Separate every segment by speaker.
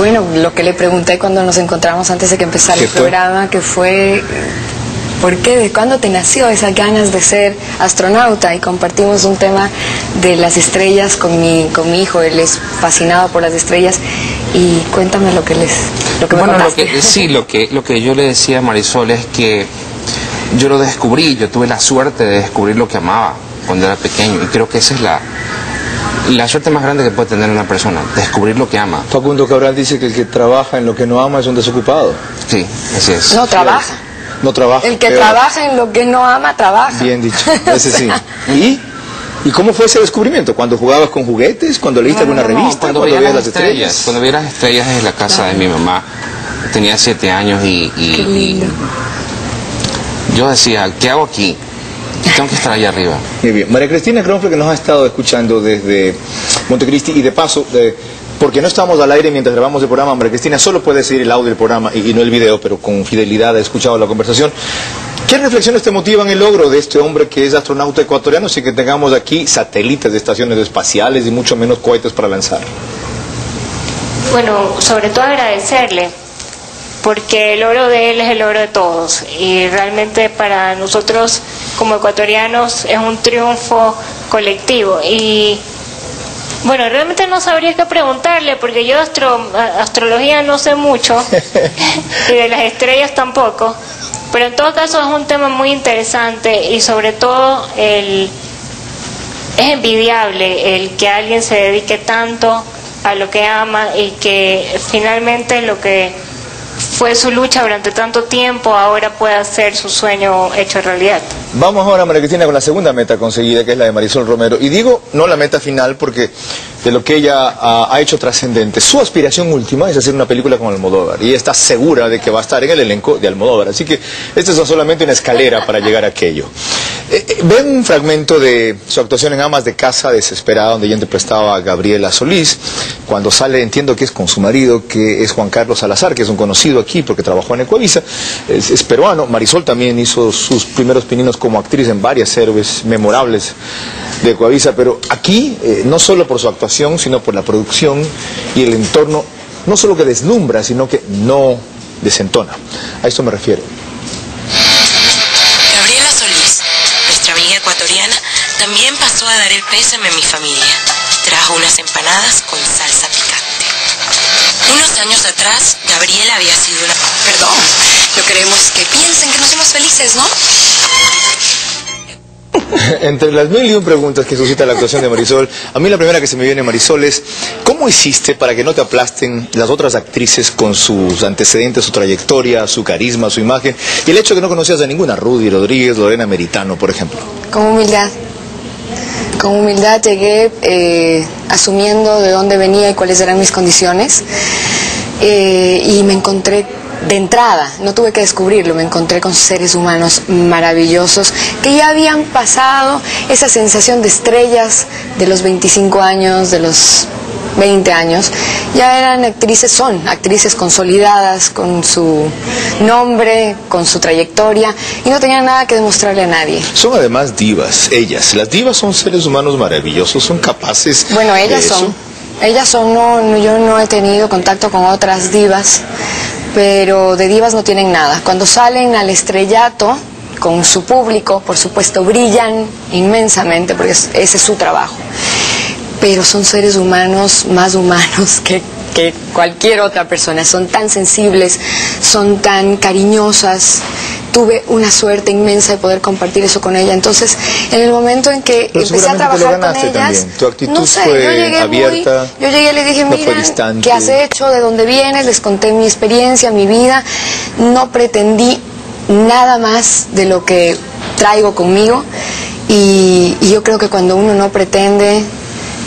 Speaker 1: bueno, lo que le pregunté cuando nos encontramos antes de que empezara el programa, que fue ¿Por qué? ¿De cuándo te nació esas ganas de ser astronauta? Y compartimos un tema de las estrellas con mi, con mi hijo, él es fascinado por las estrellas. Y cuéntame lo que les lo que
Speaker 2: bueno, lo que, sí, lo que, lo que yo le decía a Marisol es que yo lo descubrí, yo tuve la suerte de descubrir lo que amaba cuando era pequeño y creo que esa es la, la suerte más grande que puede tener una persona, descubrir lo que ama.
Speaker 3: Facundo Cabral dice que el que trabaja en lo que no ama es un desocupado.
Speaker 2: Sí, así es.
Speaker 1: No trabaja
Speaker 3: no trabaja.
Speaker 1: El que trabaja en lo que no ama, trabaja.
Speaker 3: Bien dicho, ese sí. ¿Y? ¿Y cómo fue ese descubrimiento? ¿Cuando jugabas con juguetes? ¿Cuando leíste alguna revista?
Speaker 2: cuando, veías las estrellas, Cuando vi las estrellas en la casa de mi mamá. Tenía siete años y, y, yo decía, ¿qué hago aquí? Tengo que estar allá arriba.
Speaker 3: Muy bien. María Cristina Kronfle, que nos ha estado escuchando desde Montecristi y de paso, de, porque no estamos al aire mientras grabamos el programa, María Cristina solo puede seguir el audio del programa y, no el video, pero con fidelidad he escuchado la conversación. ¿Qué reflexiones te motivan el logro de este hombre que es astronauta ecuatoriano sin que tengamos aquí satélites de estaciones espaciales y mucho menos cohetes para lanzar?
Speaker 4: Bueno, sobre todo agradecerle, porque el logro de él es el logro de todos. Y realmente para nosotros como ecuatorianos es un triunfo colectivo. Y bueno, realmente no sabría qué preguntarle porque yo de astro, astrología no sé mucho y de las estrellas tampoco, pero en todo caso es un tema muy interesante y sobre todo el, es envidiable el que alguien se dedique tanto a lo que ama y que finalmente lo que fue su lucha durante tanto tiempo, ahora pueda ser su sueño hecho realidad.
Speaker 3: Vamos ahora, María Cristina, con la segunda meta conseguida, que es la de Marisol Romero. Y digo, no la meta final, porque de lo que ella ha, hecho trascendente. Su aspiración última es hacer una película con Almodóvar y está segura de que va a estar en el elenco de Almodóvar. Así que esta es solamente una escalera para llegar a aquello. Eh, eh, ven un fragmento de su actuación en Amas de Casa Desesperada, donde ella interpretaba a Gabriela Solís. Cuando sale, entiendo que es con su marido, que es Juan Carlos Salazar, que es un conocido aquí porque trabajó en Ecuavisa, es, peruano. Marisol también hizo sus primeros pininos como actriz en varias héroes memorables de Ecuavisa, pero aquí, eh, no solo por su actuación, sino por la producción y el entorno, no solo que deslumbra, sino que no desentona. A esto me refiero.
Speaker 5: Gabriela Solís, nuestra amiga ecuatoriana, también pasó a dar el pésame a mi familia. Trajo unas empanadas con. Unos años atrás, Gabriela había sido una...
Speaker 6: Perdón, no queremos que piensen que no somos felices, ¿no?
Speaker 3: Entre las mil y un preguntas que suscita la actuación de Marisol, a mí la primera que se me viene, Marisol, es ¿cómo hiciste para que no te aplasten las otras actrices con sus antecedentes, su trayectoria, su carisma, su imagen, y el hecho de que no conocías a ninguna, Rudy Rodríguez, Lorena Meritano, por ejemplo?
Speaker 1: Con humildad. Con humildad llegué eh, asumiendo de dónde venía y cuáles eran mis condiciones, eh, y me encontré de entrada, no tuve que descubrirlo, me encontré con seres humanos maravillosos que ya habían pasado esa sensación de estrellas de los 25 años, de los 20 años, ya eran actrices, son actrices consolidadas con su nombre, con su trayectoria y no tenían nada que demostrarle a nadie.
Speaker 3: Son además divas, ellas. Las divas son seres humanos maravillosos, son capaces.
Speaker 1: Bueno, ellas son. Ellas son, no, yo no he tenido contacto con otras divas, pero de divas no tienen nada. Cuando salen al estrellato con su público, por supuesto, brillan inmensamente porque ese es su trabajo. Pero son seres humanos más humanos que, que cualquier otra persona. Son tan sensibles, son tan cariñosas, tuve una suerte inmensa de poder compartir eso con ella. Entonces, en el momento en que empecé a trabajar con ellas,
Speaker 3: tu actitud no sé, fue yo llegué abierta,
Speaker 1: yo llegué y le dije, mira, ¿qué has hecho? ¿De dónde vienes? Les conté mi experiencia, mi vida. No pretendí nada más de lo que traigo conmigo y yo creo que cuando uno no pretende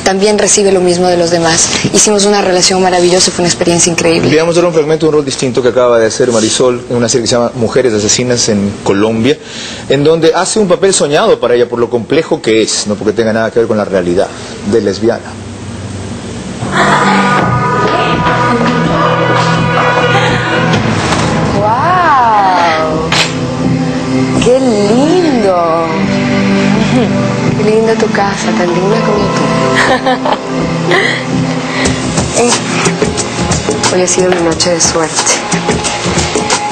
Speaker 1: también recibe lo mismo de los demás. Hicimos una relación maravillosa, fue una experiencia increíble.
Speaker 3: Veamos ahora un fragmento de un rol distinto que acaba de hacer Marisol en una serie que se llama Mujeres Asesinas en Colombia, en donde hace un papel soñado para ella por lo complejo que es, no porque tenga nada que ver con la realidad de lesbiana.
Speaker 1: ¡Wow! ¡Qué lindo! Qué linda tu casa, tan linda como tú.
Speaker 7: Hoy ha sido mi noche de suerte.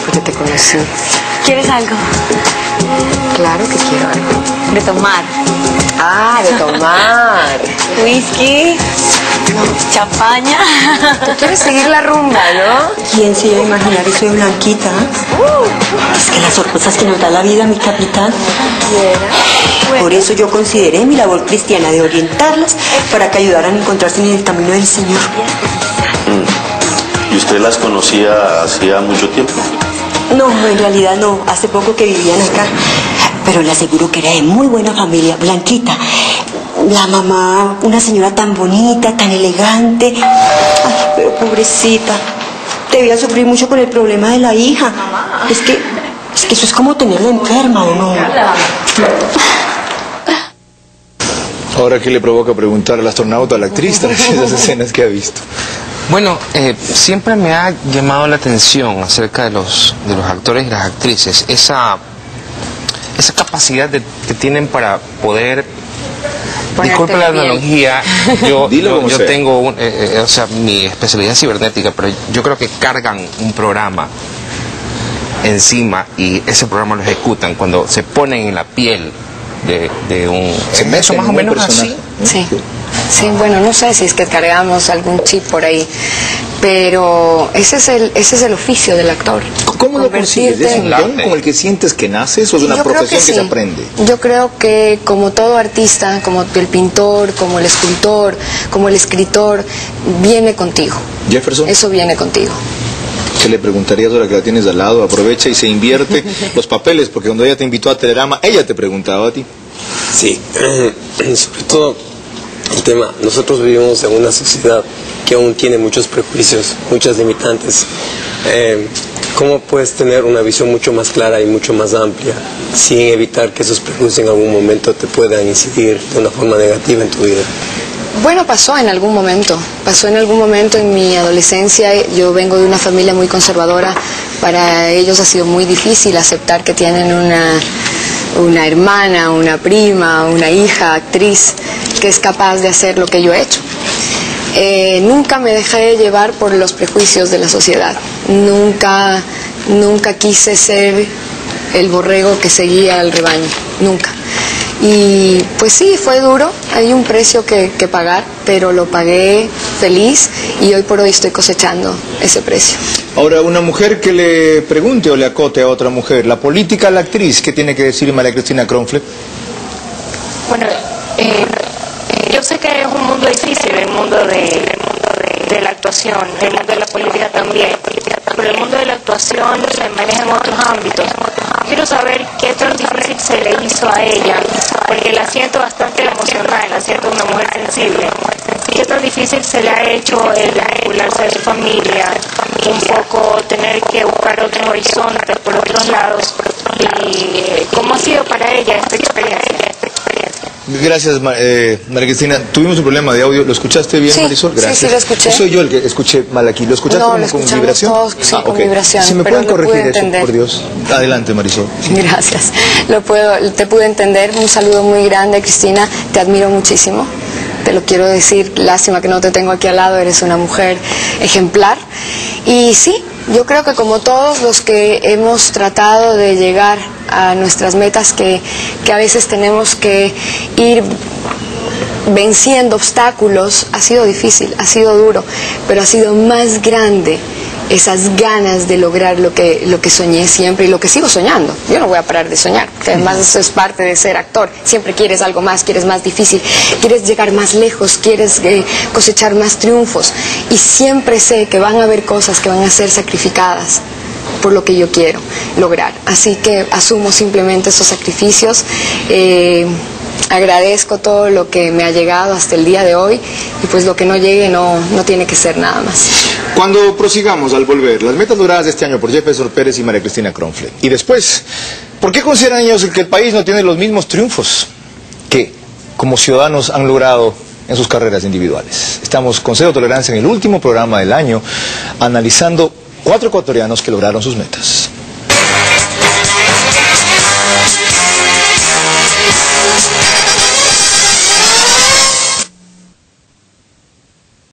Speaker 7: Porque te conocí.
Speaker 8: ¿Quieres algo?
Speaker 7: Claro que quiero algo.
Speaker 8: De tomar.
Speaker 7: Ah, de tomar.
Speaker 8: Whisky. Champaña.
Speaker 7: Tú quieres seguir la rumba, ¿no?
Speaker 9: ¿Quién se iba a imaginar eso de Blanquita? Es que las sorpresas que nos da la vida, mi capitán. Por eso yo consideré mi labor cristiana de orientarlas para que ayudaran a encontrarse en el camino del Señor.
Speaker 10: ¿Y usted las conocía hacía mucho tiempo?
Speaker 9: No, en realidad no. Hace poco que vivían acá. Pero le aseguro que era de muy buena familia. Blanquita. La mamá, una señora tan bonita, tan elegante. Ay, pero pobrecita. Debía sufrir mucho con el problema de la hija. Es que, es que eso es como tenerla enferma, ¿o no?
Speaker 3: Ahora, ¿qué le provoca preguntar al astronauta, a la actriz, tras esas escenas que ha visto?
Speaker 2: Bueno, eh, siempre me ha llamado la atención acerca de los, de los actores y las actrices, esa, esa capacidad de- que tienen para poder...
Speaker 1: Ponerte
Speaker 2: Disculpe la
Speaker 1: bien.
Speaker 2: analogía, yo, yo, tengo, un- eh, eh, o sea, mi especialidad es cibernética, pero yo creo que cargan un programa encima y ese programa lo ejecutan cuando se ponen en la piel de, de un...
Speaker 3: Se
Speaker 2: más o menos
Speaker 3: personaje.
Speaker 2: así.
Speaker 1: Sí. Sí, bueno, no sé si es que cargamos algún chip por ahí, pero ese es el, ese es el oficio del actor.
Speaker 3: ¿Cómo lo consigues? ¿Es un don con el que sientes que naces o es una
Speaker 1: Yo
Speaker 3: profesión que,
Speaker 1: sí.
Speaker 3: se aprende?
Speaker 1: Yo creo que como todo artista, como el pintor, como el escultor, como el escritor, viene contigo.
Speaker 3: Jefferson,
Speaker 1: Eso viene contigo.
Speaker 3: ¿qué le preguntarías ahora que la tienes al lado? Aprovecha y se invierte los papeles, porque cuando ella te invitó a Telerama, ella te preguntaba a ti.
Speaker 11: Sí, sobre todo el tema, nosotros vivimos en una sociedad que aún tiene muchos prejuicios, muchas limitantes. Eh, ¿Cómo puedes tener una visión mucho más clara y mucho más amplia sin evitar que esos prejuicios en algún momento te puedan incidir de una forma negativa en tu vida?
Speaker 1: Bueno, pasó en algún momento, pasó en algún momento en mi adolescencia, yo vengo de una familia muy conservadora, para ellos ha sido muy difícil aceptar que tienen una, una hermana, una prima, una hija, actriz, que es capaz de hacer lo que yo he hecho. Eh, nunca me dejé llevar por los prejuicios de la sociedad, nunca, nunca quise ser el borrego que seguía al rebaño, nunca. Y pues sí, fue duro, hay un precio que, que pagar, pero lo pagué feliz y hoy por hoy estoy cosechando ese precio.
Speaker 3: Ahora, una mujer que le pregunte o le acote a otra mujer, la política a la actriz, ¿qué tiene que decir María Cristina Kronfle?
Speaker 4: Bueno, eh, yo sé que es un mundo difícil, el mundo de la actuación, el mundo de la política también, pero el mundo de la actuación se maneja en otros ámbitos. Quiero saber qué tan difícil se le hizo a ella, porque la siento bastante emocional, la siento una mujer sensible. ¿Qué tan difícil se le ha hecho el vincularse de su familia, un poco tener que buscar otros horizontes por otros lados? ¿Y eh, cómo ha sido para ella esta experiencia?
Speaker 3: Gracias, eh, María Cristina. Tuvimos un problema de audio. ¿Lo escuchaste bien,
Speaker 1: Sí,
Speaker 3: Marisol?
Speaker 1: sí, sí,
Speaker 3: Gracias.
Speaker 1: lo escuché.
Speaker 3: Soy yo el que escuché mal aquí. ¿Lo escuchaste
Speaker 1: No,
Speaker 3: como
Speaker 1: lo
Speaker 3: con vibración?
Speaker 1: todos, sí, con
Speaker 3: ok.
Speaker 1: vibración,
Speaker 3: Si me pueden corregir eso, por Dios. Adelante, Marisol.
Speaker 1: Gracias. Lo puedo, te pude entender. Un saludo muy grande, Cristina. Te admiro muchísimo. Te lo quiero decir. Lástima que no te tengo aquí al lado. Eres una mujer ejemplar. Y sí, yo creo que como todos los que hemos tratado de llegar a nuestras metas, que, que a veces tenemos que ir venciendo obstáculos, ha sido difícil, ha sido duro, pero ha sido más grande esas ganas de lograr lo que, lo que soñé siempre y lo que sigo soñando. Yo no voy a parar de soñar, porque además eso es parte de ser actor. Siempre quieres algo más, quieres más difícil, quieres llegar más lejos, quieres eh, cosechar más triunfos. Y siempre sé que van a haber cosas que van a ser sacrificadas por lo que yo quiero lograr. Así que asumo simplemente esos sacrificios. eh, agradezco todo lo que me ha llegado hasta el día de hoy y pues lo que no llegue no, no tiene que ser nada más.
Speaker 3: Cuando prosigamos al volver, las metas logradas de este año por Jefferson Pérez y María Cristina Kronfle. Y después, ¿por qué consideran ellos que el país no tiene los mismos triunfos que como ciudadanos han logrado en sus carreras individuales? Estamos con Cero Tolerancia en el último programa del año analizando cuatro ecuatorianos que lograron sus metas.